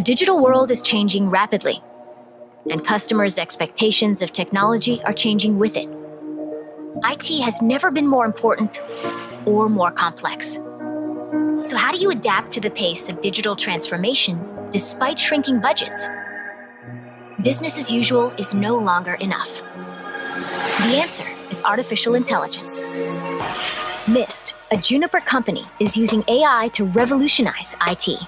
The digital world is changing rapidly, and customers' expectations of technology are changing with it. IT has never been more important or more complex. So, how do you adapt to the pace of digital transformation despite shrinking budgets? Business as usual is no longer enough. The answer is artificial intelligence. Mist, a Juniper company, is using AI to revolutionize IT.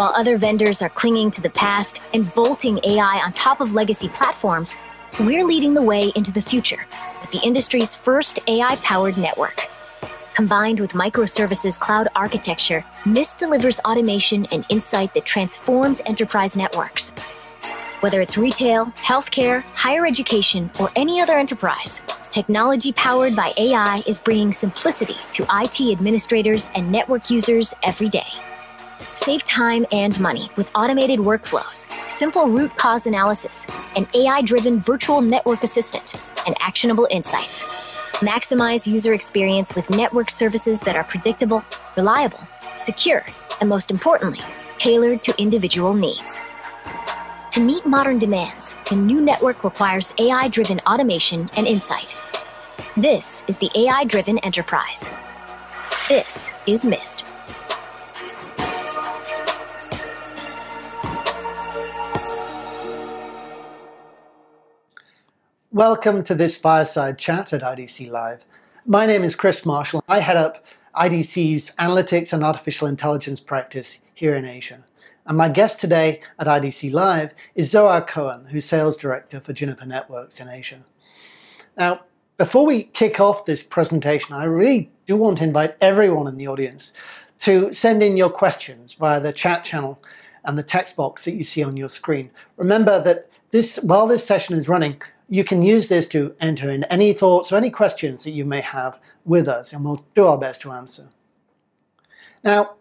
While other vendors are clinging to the past and bolting AI on top of legacy platforms, we're leading the way into the future with the industry's first AI powered network. Combined with microservices cloud architecture, Mist delivers automation and insight that transforms enterprise networks. Whether it's retail, healthcare, higher education, or any other enterprise, technology powered by AI is bringing simplicity to IT administrators and network users every day. Save time and money with automated workflows, simple root cause analysis, an AI driven virtual network assistant, and actionable insights. Maximize user experience with network services that are predictable, reliable, secure, and most importantly, tailored to individual needs. To meet modern demands, the new network requires AI driven automation and insight. This is the AI driven enterprise. This is MIST. Welcome to this fireside chat at IDC Live. My name is Chris Marshall. I head up IDC's Analytics and Artificial Intelligence practice here in Asia. And my guest today at IDC Live is Zohar Cohen, who's Sales Director for Juniper Networks in Asia. Now, before we kick off this presentation, I really do want to invite everyone in the audience to send in your questions via the chat channel and the text box that you see on your screen. Remember that this, while this session is running, you can use this to enter in any thoughts or any questions that you may have with us, and we'll do our best to answer. Now,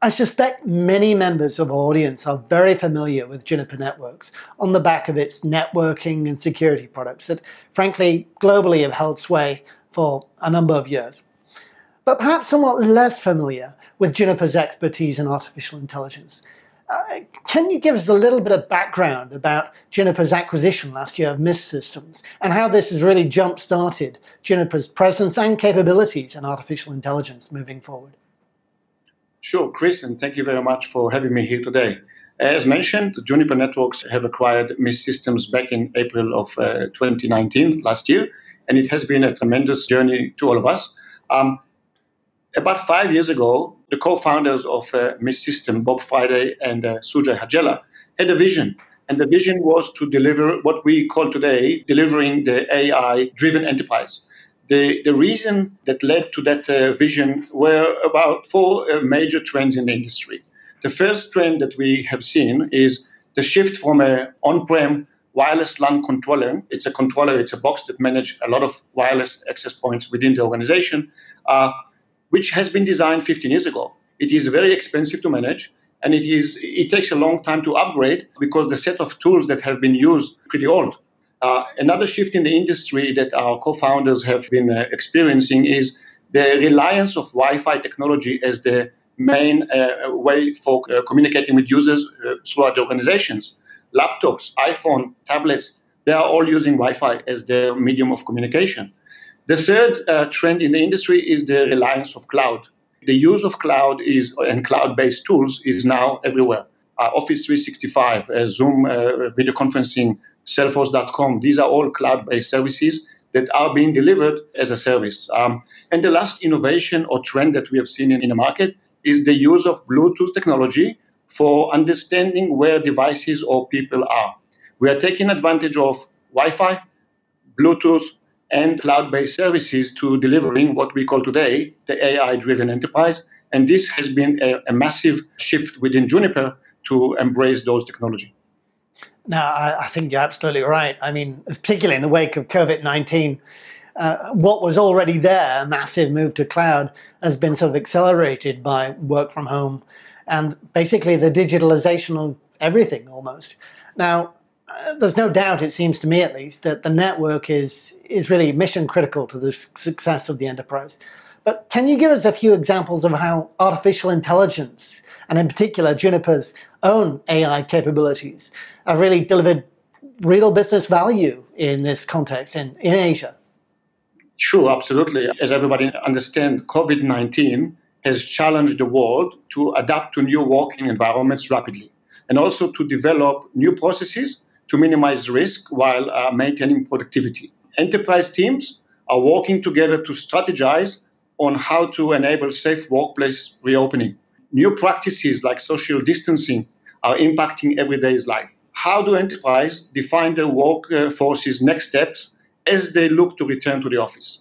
I suspect many members of our audience are very familiar with Juniper Networks on the back of its networking and security products that, frankly, globally have held sway for a number of years. But perhaps somewhat less familiar with Juniper's expertise in artificial intelligence uh, can you give us a little bit of background about Juniper's acquisition last year of Mist Systems and how this has really jump started Juniper's presence and capabilities in artificial intelligence moving forward? Sure, Chris, and thank you very much for having me here today. As mentioned, Juniper Networks have acquired Mist Systems back in April of uh, 2019, last year, and it has been a tremendous journey to all of us. Um, about five years ago, the co-founders of uh, Mist System, Bob Friday and uh, Sujai Hajela, had a vision. And the vision was to deliver what we call today delivering the AI-driven enterprise. The, the reason that led to that uh, vision were about four uh, major trends in the industry. The first trend that we have seen is the shift from an on-prem wireless LAN controller. It's a controller, it's a box that manages a lot of wireless access points within the organization. Uh, which has been designed 15 years ago. It is very expensive to manage, and it is it takes a long time to upgrade because the set of tools that have been used pretty old. Uh, another shift in the industry that our co-founders have been uh, experiencing is the reliance of Wi-Fi technology as the main uh, way for uh, communicating with users uh, throughout the organizations. Laptops, iPhone, tablets, they are all using Wi-Fi as their medium of communication. The third uh, trend in the industry is the reliance of cloud. The use of cloud is and cloud-based tools is now everywhere. Uh, Office 365, uh, Zoom uh, video conferencing, Salesforce.com. These are all cloud-based services that are being delivered as a service. Um, and the last innovation or trend that we have seen in, in the market is the use of Bluetooth technology for understanding where devices or people are. We are taking advantage of Wi-Fi, Bluetooth, and cloud-based services to delivering what we call today the AI-driven enterprise. And this has been a, a massive shift within Juniper to embrace those technology. Now, I, I, think you're absolutely right. I mean, particularly in the wake of COVID 19, uh, what was already there, a massive move to cloud, has been sort of accelerated by work from home and basically the digitalization of everything almost. Now, uh, there's no doubt, it seems to me at least, that the network is is really mission critical to the success of the enterprise. But can you give us a few examples of how artificial intelligence and in particular, Juniper's own AI capabilities have really delivered real business value in this context in, in Asia. Sure, absolutely. As everybody understands, COVID 19 has challenged the world to adapt to new working environments rapidly and also to develop new processes to minimize risk while uh, maintaining productivity. Enterprise teams are working together to strategize on how to enable safe workplace reopening. New practices like social distancing are impacting everyday's life. How do enterprise define their workforce's next steps as they look to return to the office?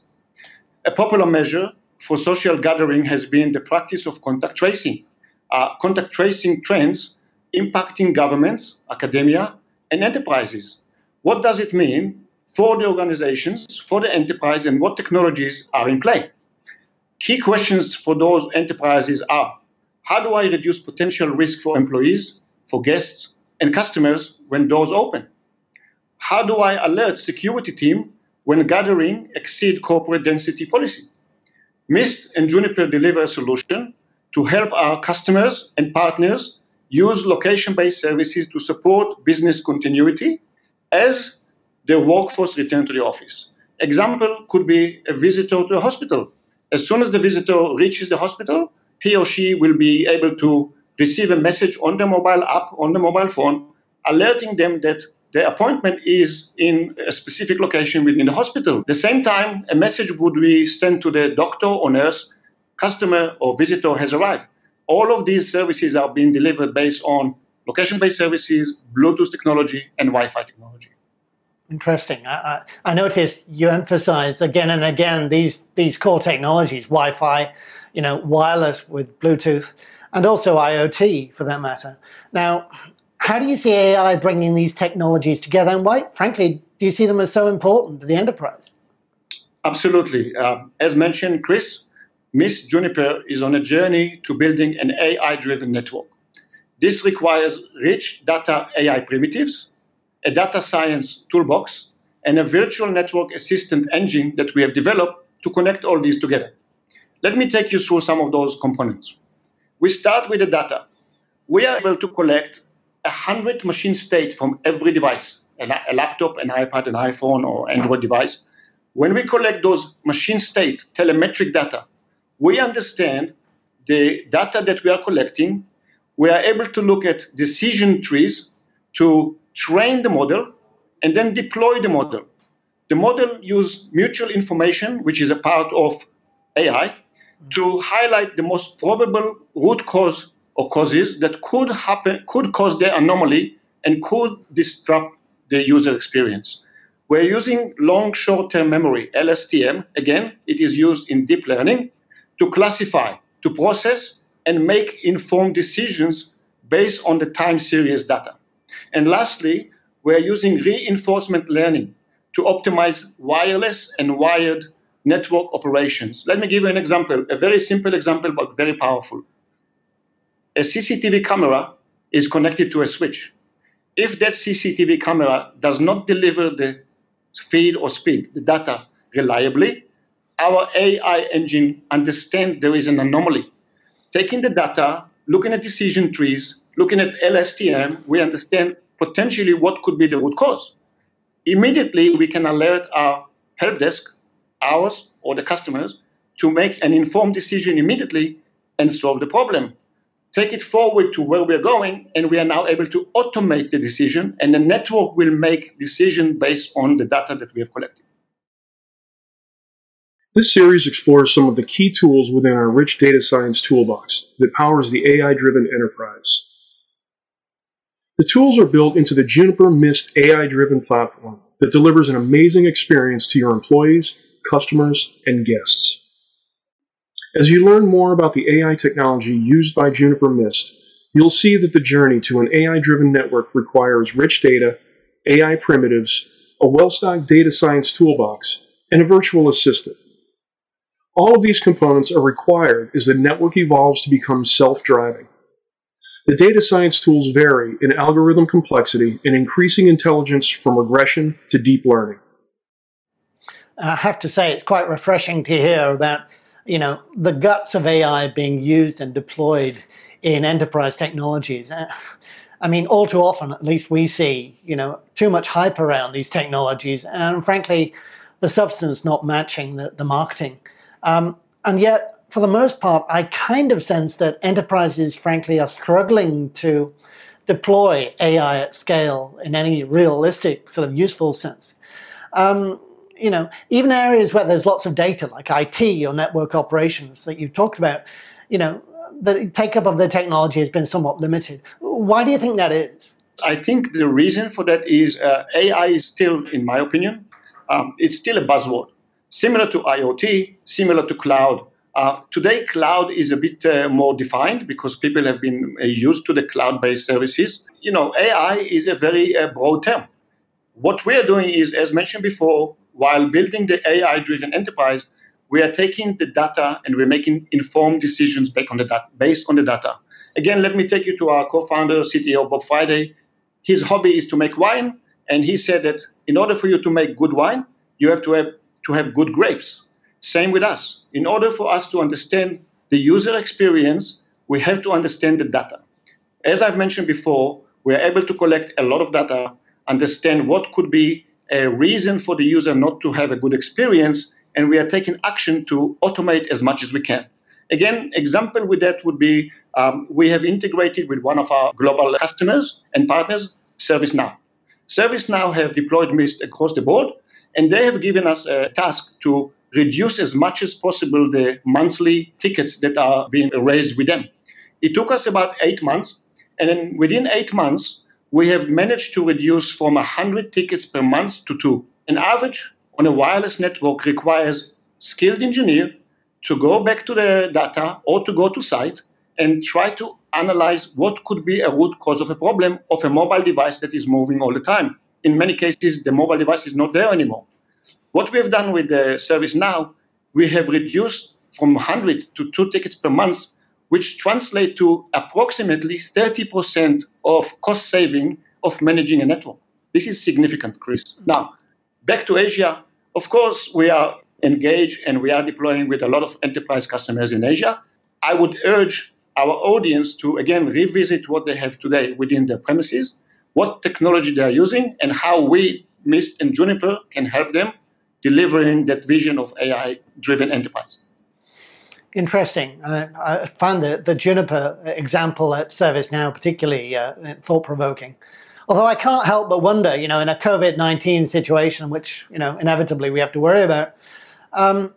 A popular measure for social gathering has been the practice of contact tracing. Uh, contact tracing trends impacting governments, academia, and enterprises. What does it mean for the organizations, for the enterprise, and what technologies are in play? Key questions for those enterprises are how do I reduce potential risk for employees, for guests, and customers when doors open? How do I alert security team when gathering exceed corporate density policy? Mist and Juniper deliver a solution to help our customers and partners use location-based services to support business continuity as their workforce return to the office. Example could be a visitor to a hospital. As soon as the visitor reaches the hospital, he or she will be able to receive a message on the mobile app, on the mobile phone, alerting them that the appointment is in a specific location within the hospital. At the same time, a message would be sent to the doctor or nurse, customer or visitor has arrived. All of these services are being delivered based on location-based services, Bluetooth technology, and Wi-Fi technology. Interesting. I, I, I noticed you emphasize again and again these these core technologies, Wi-Fi, you know, wireless with Bluetooth, and also IoT for that matter. Now, how do you see AI bringing these technologies together, and why, frankly, do you see them as so important to the enterprise? Absolutely. Uh, as mentioned, Chris, Mist Juniper is on a journey to building an AI-driven network. This requires rich data AI primitives, a data science toolbox, and a virtual network assistant engine that we have developed to connect all these together. Let me take you through some of those components. We start with the data. We are able to collect 100 machine state from every device, a, laptop, an iPad, an iPhone, or Android device. When we collect those machine state telemetric data, we understand the data that we are collecting. We are able to look at decision trees to train the model and then deploy the model. The model uses mutual information, which is a part of AI, to highlight the most probable root cause or causes that could happen, could cause the anomaly and could disrupt the user experience. We're using long short-term memory, LSTM. Again, it is used in deep learning to classify, to process, and make informed decisions based on the time series data. And lastly, we're using reinforcement learning to optimize wireless and wired network operations. Let me give you an example, a very simple example, but very powerful a CCTV camera is connected to a switch. If that CCTV camera does not deliver the feed or speed, the data reliably, our AI engine understands there is an anomaly. Taking the data, looking at decision trees, looking at LSTM, we understand potentially what could be the root cause. Immediately, we can alert our help desk, ours or the customers, to make an informed decision immediately and solve the problem take it forward to where we're going, and we are now able to automate the decision, and the network will make decision based on the data that we have collected. This series explores some of the key tools within our rich data science toolbox that powers the AI-driven enterprise. The tools are built into the Juniper Mist AI-driven platform that delivers an amazing experience to your employees, customers, and guests. As you learn more about the AI technology used by Juniper Mist, you'll see that the journey to an AI driven network requires rich data, AI primitives, a well stocked data science toolbox, and a virtual assistant. All of these components are required as the network evolves to become self driving. The data science tools vary in algorithm complexity and increasing intelligence from regression to deep learning. I have to say, it's quite refreshing to hear about you know, the guts of AI being used and deployed in enterprise technologies. Uh, I mean, all too often, at least we see, you know, too much hype around these technologies, and frankly, the substance not matching the, the marketing. Um, and yet, for the most part, I kind of sense that enterprises, frankly, are struggling to deploy AI at scale in any realistic sort of useful sense. Um, you know, even areas where there's lots of data, like IT or network operations that you've talked about, you know, the take up of the technology has been somewhat limited. Why do you think that is? I think the reason for that is uh, AI is still, in my opinion, um, it's still a buzzword. Similar to IoT, similar to cloud. Uh, today, cloud is a bit uh, more defined because people have been uh, used to the cloud-based services. You know, AI is a very uh, broad term. What we are doing is, as mentioned before, while building the AI-driven enterprise, we are taking the data and we're making informed decisions on the data, based on the data. Again, let me take you to our co-founder, CTO Bob Friday. His hobby is to make wine, and he said that in order for you to make good wine, you have to have to have good grapes. Same with us. In order for us to understand the user experience, we have to understand the data. As I've mentioned before, we are able to collect a lot of data, understand what could be a reason for the user not to have a good experience, and we are taking action to automate as much as we can. Again, example with that would be um, we have integrated with one of our global customers and partners, ServiceNow. ServiceNow have deployed Mist across the board, and they have given us a task to reduce as much as possible the monthly tickets that are being raised with them. It took us about eight months, and then within eight months, we have managed to reduce from 100 tickets per month to two. An average on a wireless network requires skilled engineer to go back to the data or to go to site and try to analyze what could be a root cause of a problem of a mobile device that is moving all the time. In many cases, the mobile device is not there anymore. What we have done with the ServiceNow, we have reduced from 100 to two tickets per month, which translate to approximately 30% of cost saving of managing a network. This is significant, Chris. Now, back to Asia. Of course, we are engaged and we are deploying with a lot of enterprise customers in Asia. I would urge our audience to again revisit what they have today within their premises, what technology they are using, and how we, Mist and Juniper, can help them delivering that vision of AI driven enterprise. Interesting. I found the, the Juniper example at ServiceNow particularly uh, thought provoking. Although I can't help but wonder, you know, in a COVID 19 situation, which, you know, inevitably we have to worry about, um,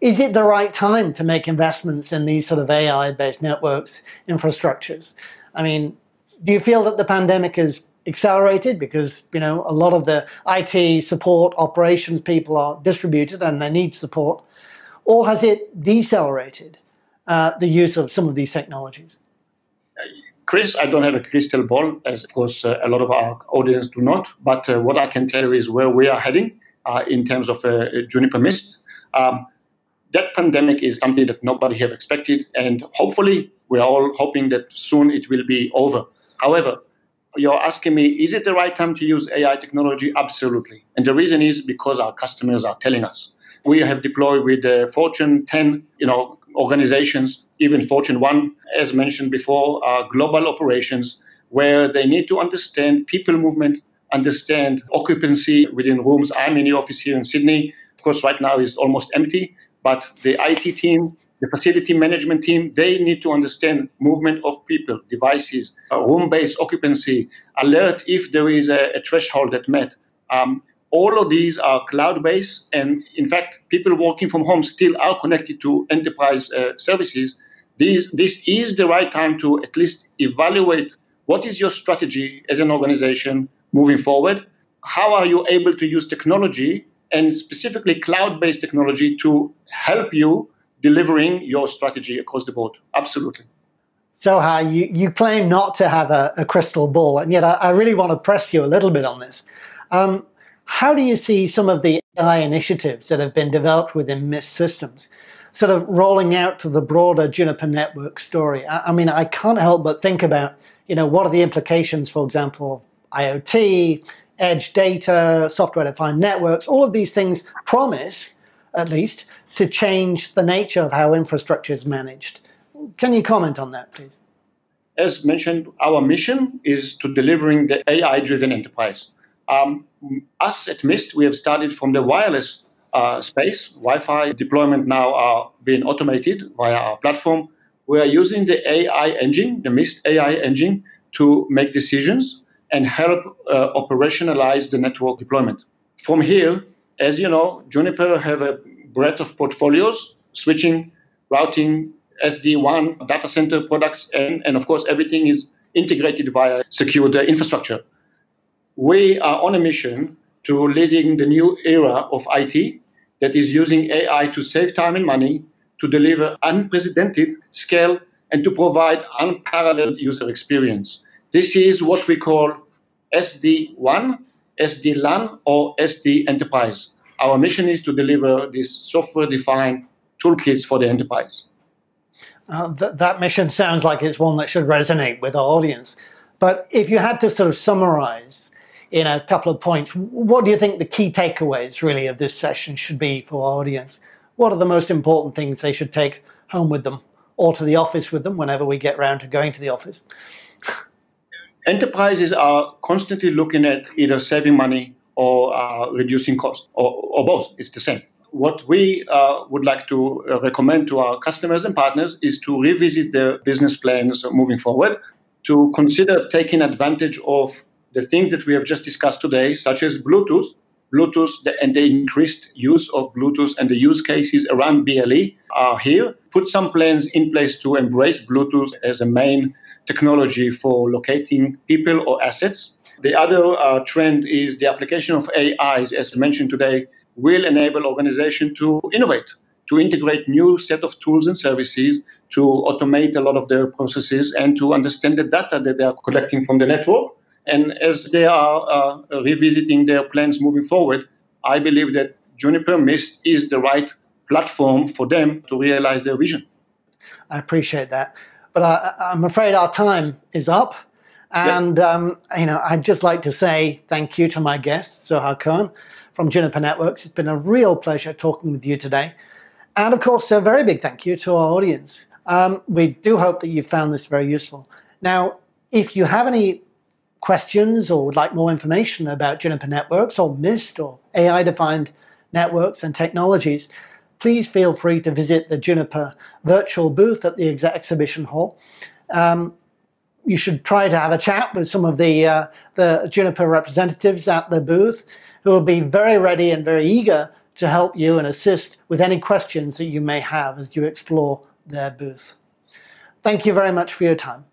is it the right time to make investments in these sort of AI based networks infrastructures? I mean, do you feel that the pandemic has accelerated because you know a lot of the IT support operations people are distributed and they need support, or has it decelerated uh, the use of some of these technologies? Chris, I don't have a crystal ball, as of course uh, a lot of our audience do not. But uh, what I can tell you is where we are heading uh, in terms of uh, Juniper Mist. Um, that pandemic is something that nobody have expected, and hopefully we are all hoping that soon it will be over. However, you're asking me, is it the right time to use AI technology? Absolutely. And the reason is because our customers are telling us. We have deployed with the Fortune 10, you know, organizations, even Fortune 1, as mentioned before, are global operations where they need to understand people movement, understand occupancy within rooms. I'm in the office here in Sydney. Of course, right now is almost empty, but the IT team the facility management team, they need to understand movement of people, devices, uh, room-based occupancy, alert if there is a, a threshold that met. Um, all of these are cloud-based, and in fact, people working from home still are connected to enterprise uh, services. These, this is the right time to at least evaluate what is your strategy as an organization moving forward. How are you able to use technology and specifically cloud-based technology to help you delivering your strategy across the board. Absolutely. So, how you, you claim not to have a, a crystal ball, and yet I, I, really want to press you a little bit on this. Um, how do you see some of the AI initiatives that have been developed within Mist systems sort of rolling out to the broader Juniper network story? I, I mean, I can't help but think about, you know, what are the implications, for example, IoT, edge data, software defined networks, all of these things promise, at least, to change the nature of how infrastructure is managed. Can you comment on that, please? As mentioned, our mission is to delivering the AI-driven enterprise. Um, us at Mist, we have started from the wireless uh, space. Wi-Fi deployment now are being automated via our platform. We are using the AI engine, the Mist AI engine, to make decisions and help uh, operationalize the network deployment. From here, as you know, Juniper have a breadth of portfolios, switching, routing, SD-WAN, data center products, and, and of course, everything is integrated via secured infrastructure. We are on a mission to leading the new era of IT that is using AI to save time and money, to deliver unprecedented scale, and to provide unparalleled user experience. This is what we call SD-WAN, SD-LAN, or SD Enterprise. Our mission is to deliver these software-defined toolkits for the enterprise. Uh, th that mission sounds like it's one that should resonate with our audience. But if you had to sort of summarize in a couple of points, what do you think the key takeaways really of this session should be for our audience? What are the most important things they should take home with them or to the office with them whenever we get round to going to the office? Enterprises are constantly looking at either saving money or uh, reducing cost, or, or both. It's the same what we uh, would like to uh, recommend to our customers and partners is to revisit their business plans moving forward, to consider taking advantage of the things that we have just discussed today, such as Bluetooth, Bluetooth and the increased use of Bluetooth and the use cases around BLE are here. Put some plans in place to embrace Bluetooth as a main technology for locating people or assets. The other uh, trend is the application of AIs, as mentioned today, will enable organizations to innovate, to integrate new set of tools and services, to automate a lot of their processes, and to understand the data that they are collecting from the network. And as they are uh, revisiting their plans moving forward, I believe that Juniper Mist is the right platform for them to realize their vision. I appreciate that. But I, am afraid our time is up. And, um, you know, I'd just like to say thank you to my guest, Zohar Cohen from Juniper Networks. It's been a real pleasure talking with you today. And of course, a very big thank you to our audience. Um, we do hope that you found this very useful. Now, if you have any questions or would like more information about Juniper Networks or MIST or AI-defined networks and technologies, please feel free to visit the Juniper virtual booth at the exhibition hall. Um, you should try to have a chat with some of the, uh, the Juniper representatives at the booth who will be very ready and very eager to help you and assist with any questions that you may have as you explore their booth. Thank you very much for your time.